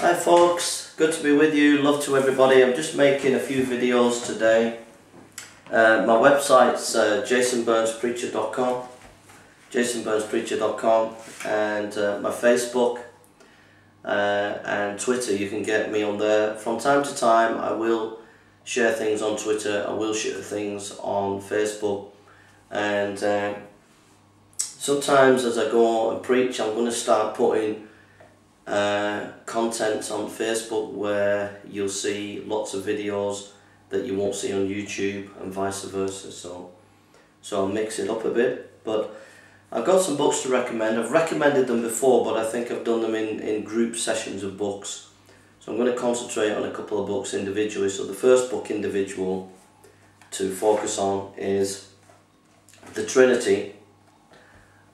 Hi folks, good to be with you, love to everybody. I'm just making a few videos today. Uh, my website's uh, jasonburnspreacher.com jasonburnspreacher.com and uh, my Facebook uh, and Twitter, you can get me on there. From time to time I will share things on Twitter, I will share things on Facebook and uh, sometimes as I go and preach I'm going to start putting uh, content on Facebook where you'll see lots of videos that you won't see on YouTube and vice versa. So so I'll mix it up a bit but I've got some books to recommend. I've recommended them before but I think I've done them in, in group sessions of books. So I'm going to concentrate on a couple of books individually. So the first book individual to focus on is The Trinity.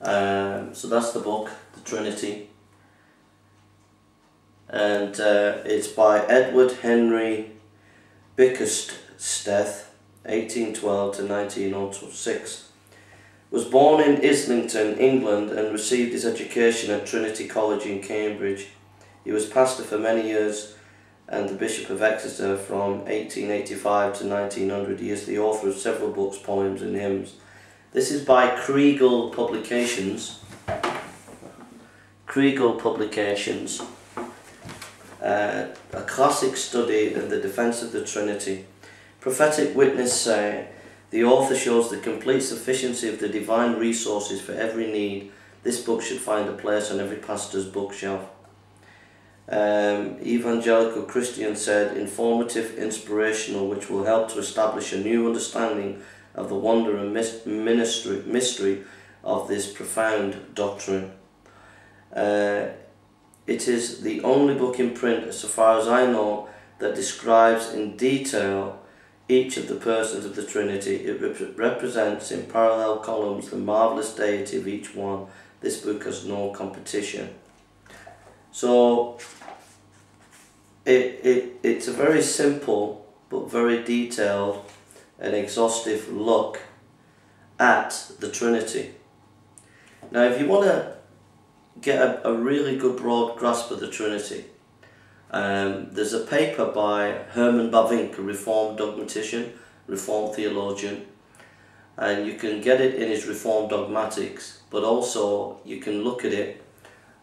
Um, so that's the book The Trinity and uh, it's by Edward Henry Bickersteth, 1812 to 1906. Was born in Islington, England and received his education at Trinity College in Cambridge. He was pastor for many years and the Bishop of Exeter from 1885 to 1900. He is the author of several books, poems and hymns. This is by Kregel Publications. Kregel Publications uh, a classic study in the defence of the Trinity. Prophetic witness say, the author shows the complete sufficiency of the divine resources for every need. This book should find a place on every pastor's bookshelf. Um, evangelical Christian said, informative, inspirational, which will help to establish a new understanding of the wonder and ministry, mystery of this profound doctrine. Uh, it is the only book in print, so far as I know, that describes in detail each of the persons of the Trinity. It rep represents in parallel columns the marvellous deity of each one. This book has no competition. So, it, it, it's a very simple but very detailed and exhaustive look at the Trinity. Now, if you want to get a, a really good broad grasp of the Trinity. Um, there's a paper by Herman Bavinck, a Reformed dogmatician, Reformed theologian, and you can get it in his Reformed Dogmatics, but also you can look at it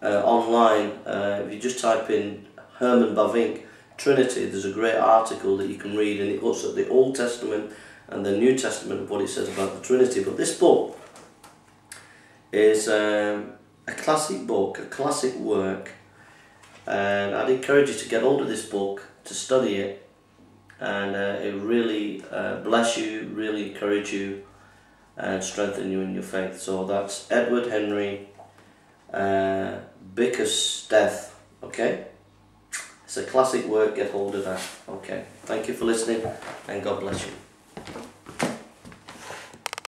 uh, online. Uh, if you just type in Herman Bavinck Trinity, there's a great article that you can read, and it looks at the Old Testament and the New Testament of what it says about the Trinity. But this book is um, a classic book, a classic work, and I'd encourage you to get hold of this book, to study it, and uh, it really uh, bless you, really encourage you, and strengthen you in your faith. So that's Edward Henry uh, Bickersteth, okay? It's a classic work, get hold of that, okay? Thank you for listening, and God bless you.